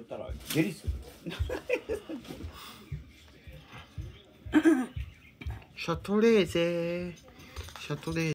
言ったら下痢する。シャトレーゼシャトレーゼ